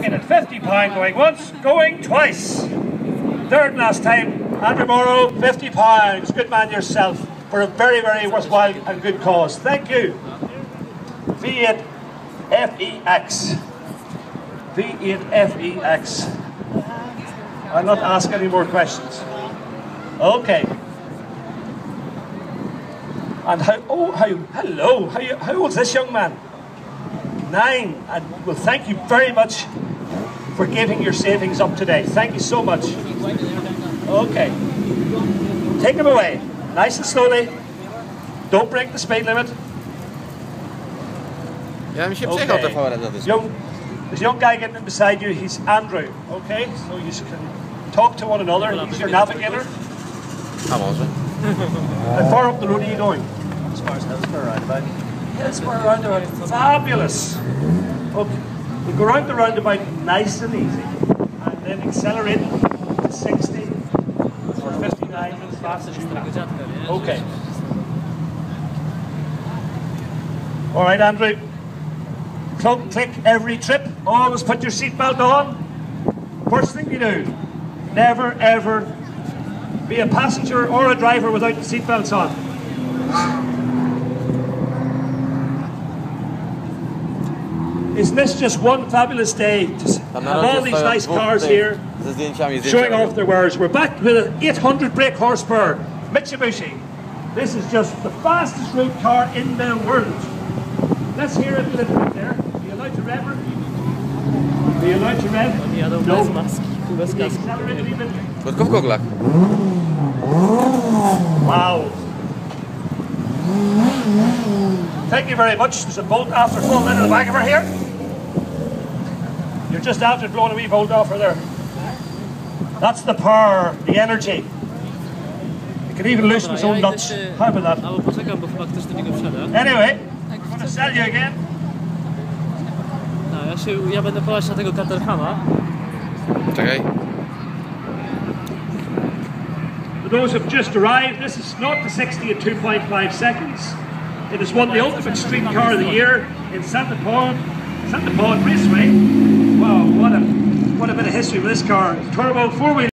at 50 pound going once, going twice. Third and last time, Andrew Morrow, 50 pounds. Good man yourself for a very, very worthwhile and good cause. Thank you. V8 FEX. V8 FEX. I'll not ask any more questions. Okay. And how, oh, how, hello, how, how old's this young man? Nine. And well, thank you very much for giving your savings up today. Thank you so much. Okay. Take him away. Nice and slowly. Don't break the speed limit. Ja bym się przejechał Okay. TVR za dysk. Young, this young guy getting in beside you, he's Andrew. Okay? So you can talk to one another. He's your navigator. A może? How far up the road are you going? As far as Hillsborough roundabout. Hillsborough roundabout. Fabulous. Okay. We go round the roundabout nice and easy, and then accelerate to 60 or 59 as fast as you can. Okay. All right, Andrew. Clunk, click every trip. Always put your seatbelt on. First thing you do, never ever be a passenger or a driver without the seatbelts on. Isn't this just one fabulous day to s- Tam na have all these nice cars tych here Ze zdjęciami, showing zdjęciami. off their wares? We're back with an 800 brake horsepower Mitsubishi. This is just the fastest road car in the world. Let's hear it a little bit there. Are you allowed to rev her? Are you allowed to rev? Oni jadą No. bez maski, bez Can you kasku. accelerate a little bit? Tylko w goglach. Wow. Thank you very much. There's a bolt after falling into the back of her here. You're just after blowing a wee bolt off her there. That's the power, the energy. It can even loosen its own nuts. How about that? Albo poczekam, bo chyba ktoś do niego wsiada. Anyway, I'm going to sell you again. No, ja, się, ja będę polać na tego Caterhama. Czekaj. For those who've just arrived, this is not the 60 in 2.5 seconds. It has won the Ultimate Street Car of the Year in Santa Pod, Santa Pod Raceway. Wow, what a what a bit of history with this car. Turbo four-wheel.